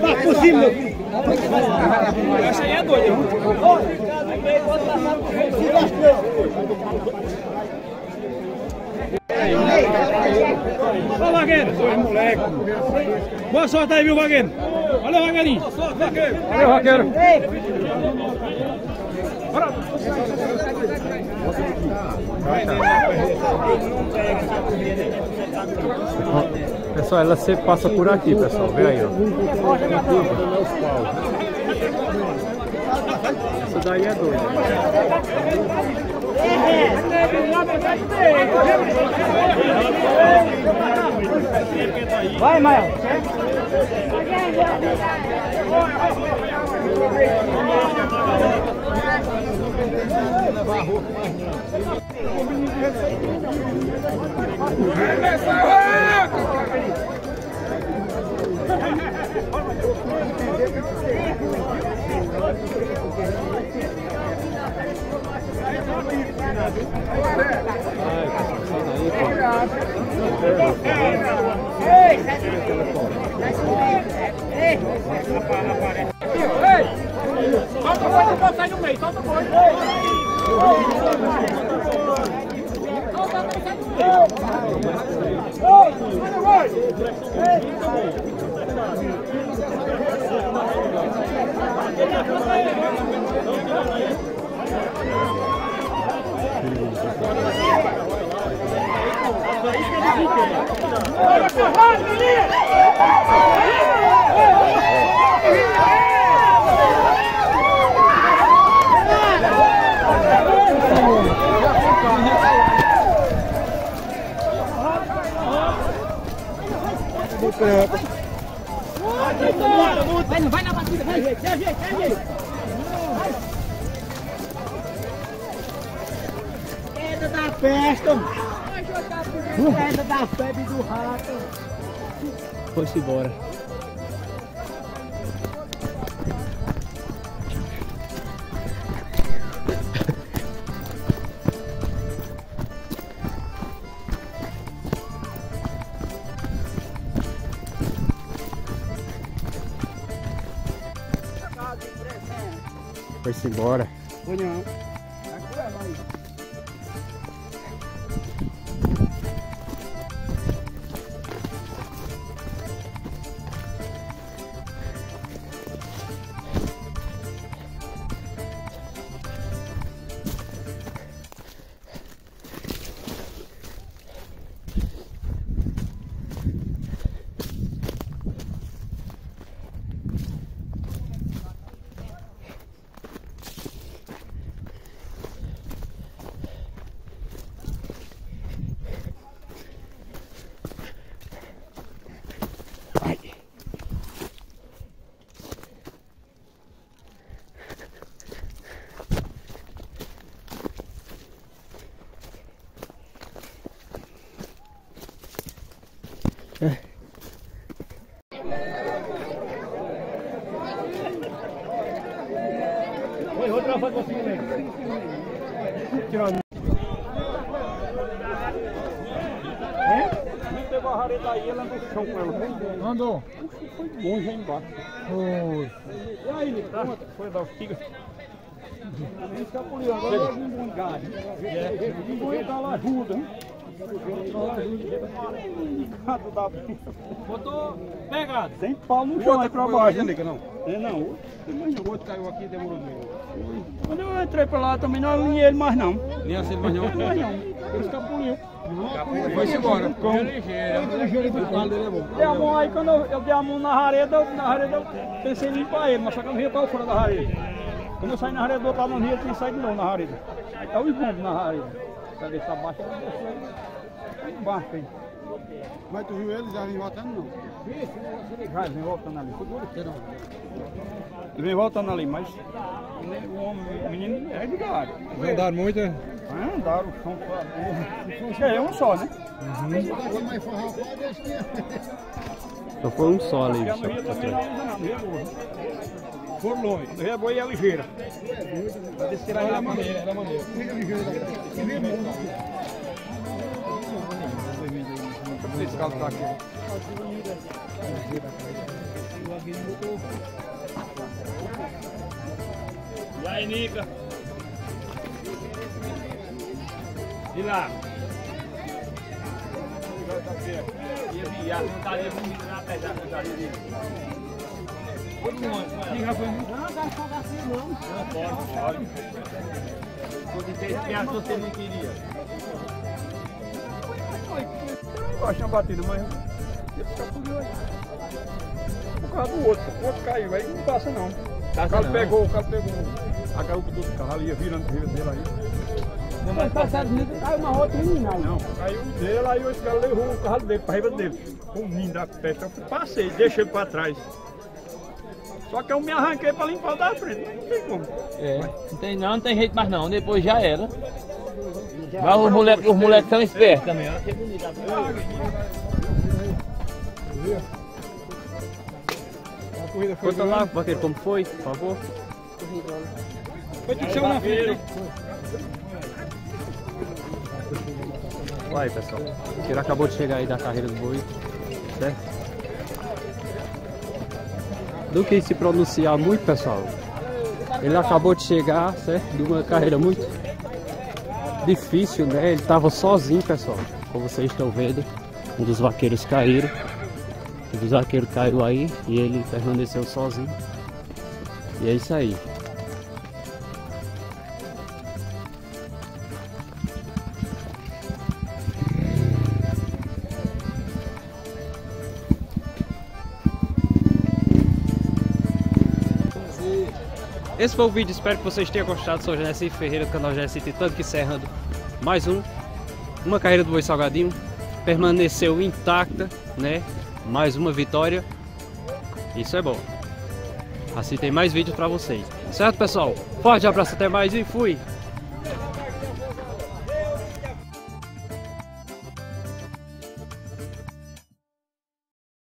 Tá por cima. Essa aí é doida. Ó, vagueiro. Dois moleque. Boa sorte aí, viu, vagueiro? Valeu, vagueirinho. Valeu, vaqueiro. Ó, Pessoal, ela sempre passa por aqui, pessoal. Vê aí, ó. Essa daí é doida. Vai, Mael. Sai no Vai, vai na batida, vai, vai, gente, vai, gente. Queda da festa. Queda da febre do rato. Foi-se embora. Foi-se embora. Foi não. Não pegou a rareta aí, ela andou no chão com ela. Andou. Foi longe aí embaixo. Foi. E aí, Nico? Pronto, foi tigres. Nem escapuliu, agora eu vim gado. Vou dar lá ajuda, hein? Da Botou pegado. Tem pau no chão aí pra baixo. Liga, não. É não, O outro caiu aqui e demorou meio. quando eu entrei pra lá também não alinhei ele mais não. Nem assim, mas não. Mas não, ele escapuliu. Foi-se embora. Com ligeiro. É. Dei a mão aí, quando eu, eu dei a mão na rareda, eu- na rareda eu pensei em limpar ele, mas só que eu não ia para fora da rareda. Quando eu saí na rareda do outro lado, não ia, eu tinha saído de novo na rareda. É o esbumbo na rareda. Pra ver se abaixo, ele desceu aí embaixo aí. Mas tu viu ele já vem voltando, não? Já, vem voltando ali. Ele vem voltando ali, mas o homem, o menino é de gado. Andaram muito, é? Ah, andaram o chão pra É um só, né? Só foi um só ali. Porque no Rio também não usa não, no Rio é boa. Foram longe, no Rio é boa e é ligeira. Vai descer lá na maneira. Era maneiro. Esse aqui. E aí, Nica? E lá? E a viagem não tá ali bonito na pedra, não tá ali. Todo mundo, Nica foi muito. Não, dá só assim não. Não pode, não pode. Quando tem espiado, você não queria. Uma batida, mas ele escapuliu aí. Por causa do outro, o outro caiu, aí não passa não. o cara pegou, o cara pegou a garupa do outro carro ali, ia virando o dele aí. Não vai passar mim, caiu uma outra menina. Não, caiu um dele, aí esse cara levou o carro dele pra riba dele. Com o ninho da peste, eu passei, deixei ele pra trás. Só que eu me arranquei pra limpar o da frente, não tem como. É, não tem não, não tem jeito mais não, depois já era. Mas os moleques os moleque são espertos também, ó. Que bonito, A corrida foi Conta lá, vaqueiro, como foi, por favor. Foi tudo seu na frente. Pessoal. O vaqueiro acabou de chegar aí da carreira do boi, certo? Do que se pronunciar muito, pessoal. Ele acabou de chegar, certo? De uma carreira muito difícil, né? Ele tava sozinho, pessoal. Como vocês estão vendo, um dos vaqueiros caíram. Um dos vaqueiros caiu aí e ele permaneceu sozinho. E é isso aí. Esse foi o vídeo, espero que vocês tenham gostado. Sou Genesi Ferreira do canal Genesi Titânio, que encerrando mais um. Uma carreira do Boi Salgadinho. Permaneceu intacta, né? Mais uma vitória. Isso é bom. Assim tem mais vídeos pra vocês. Certo, pessoal? Forte abraço, até mais e fui!